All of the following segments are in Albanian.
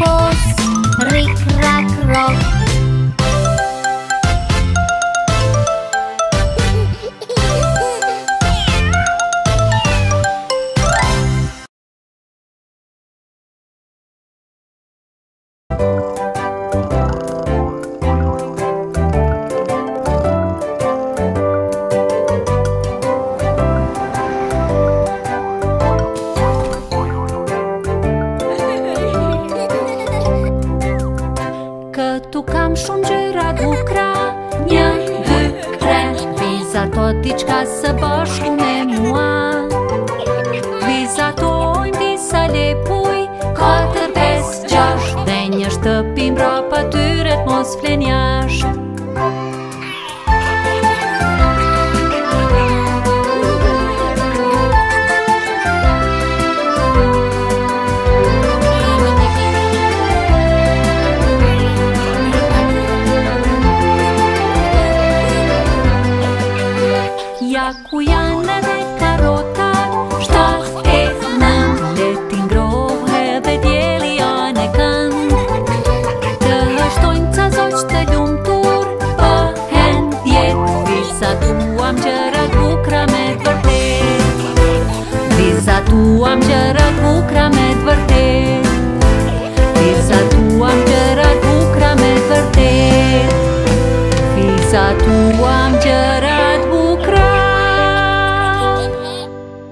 for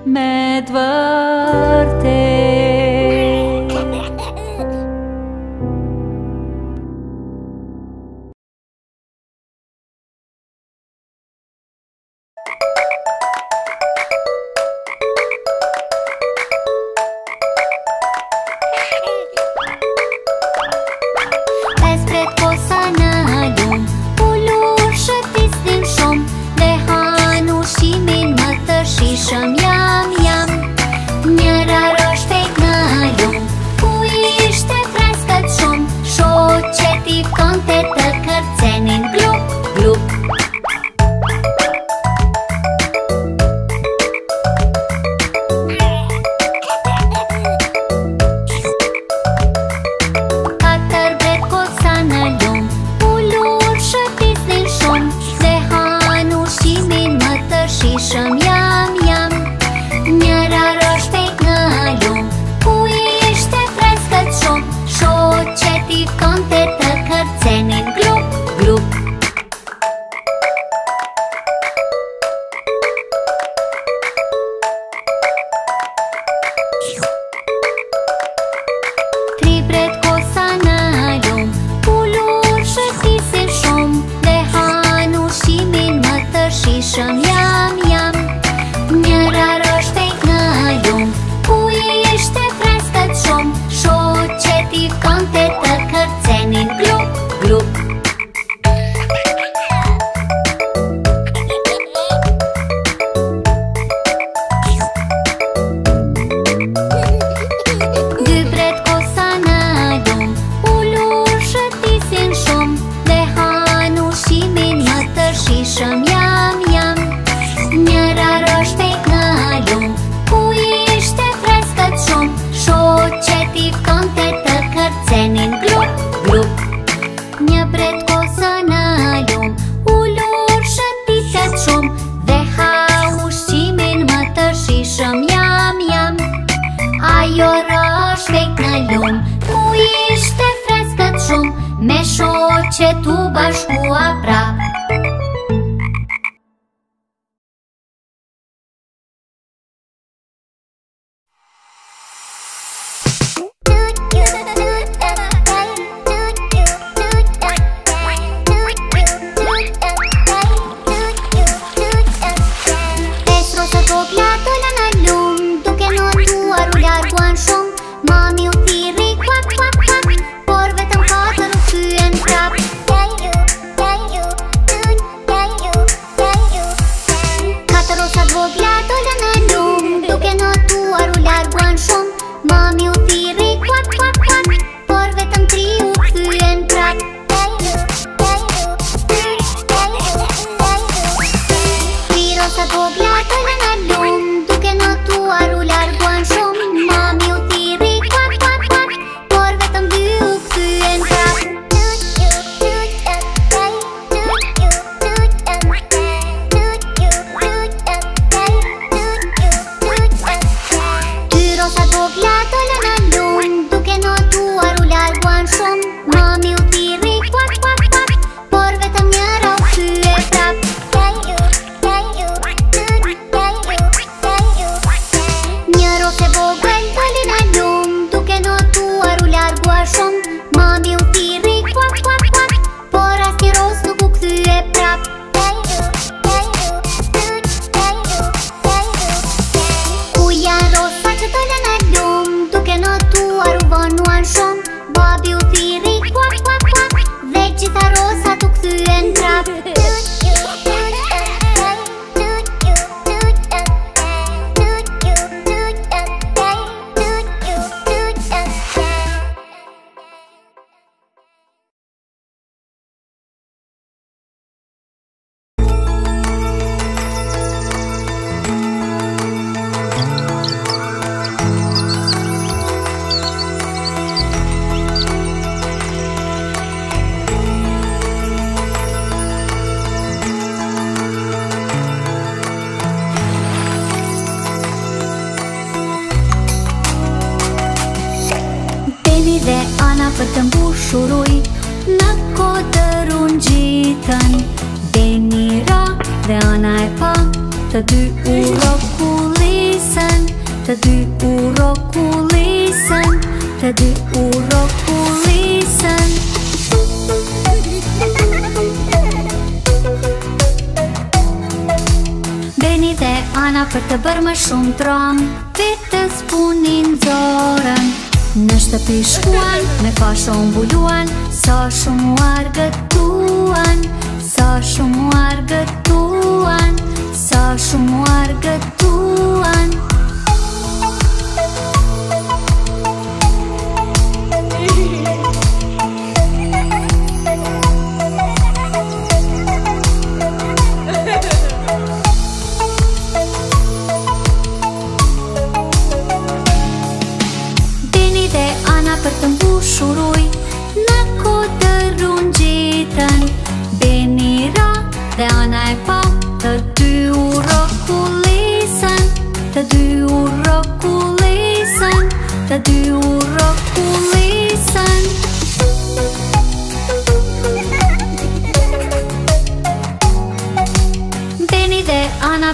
Medved. Të dy u rokulisen Të dy u rokulisen Beni dhe Ana për të bërë më shumë tram Vitës punin zorën Në shtëpi shkuan, me pa shumë buduan Sa shumë u argëtuan Sa shumë u argëtuan Sa shumë u argëtuan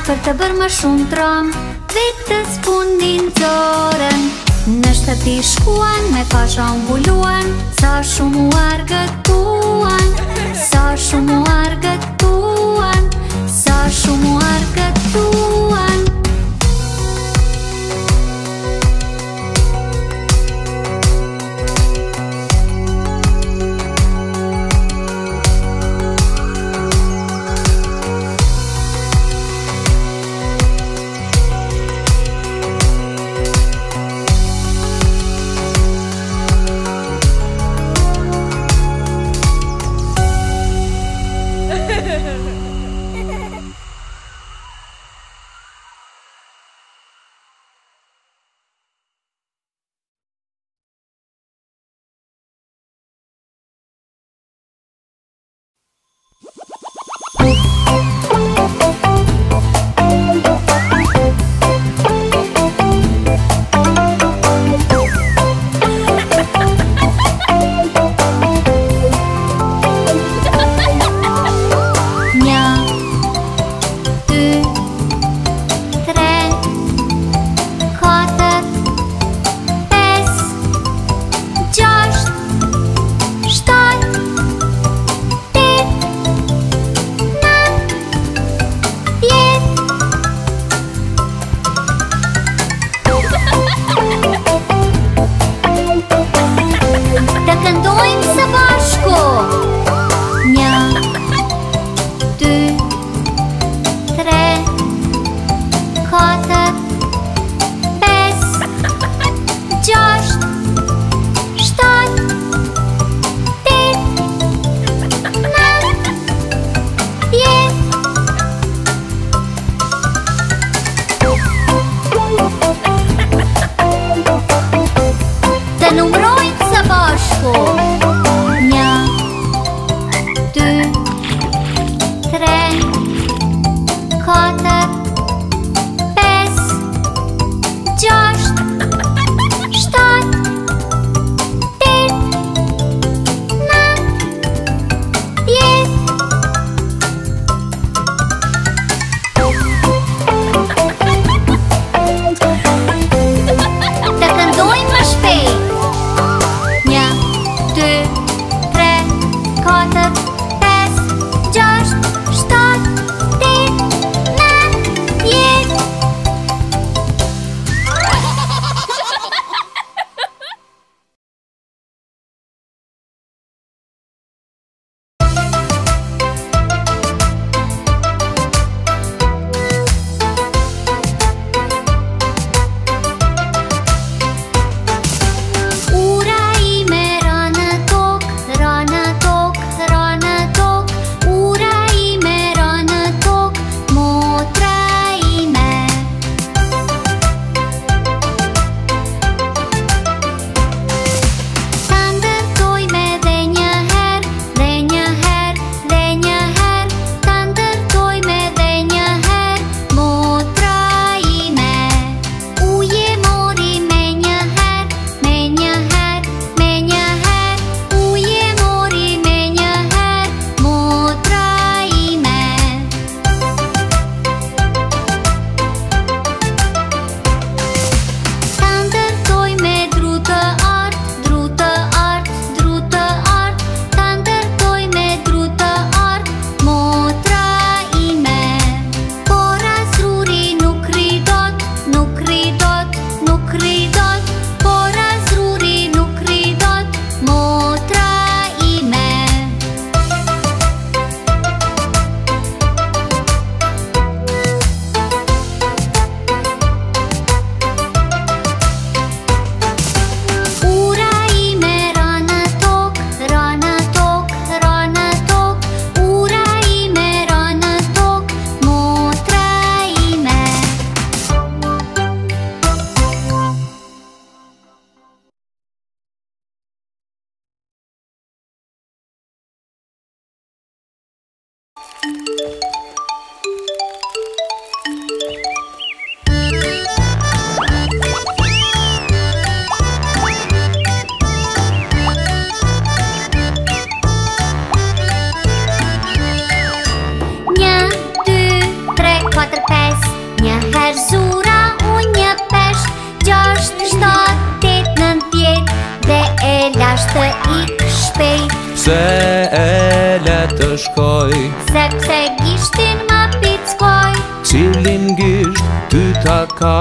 për të bërë më shumë tram Vetës fundin të orën Në shtëpi shkuan, me pasha mbuluan Sa shumë u argët tuan Sa shumë u argët tuan Sa shumë u argët tuan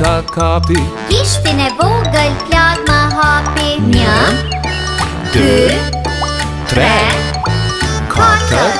ta kapi Kishtin e vogël plak ma hapi Një, dë, tre, katër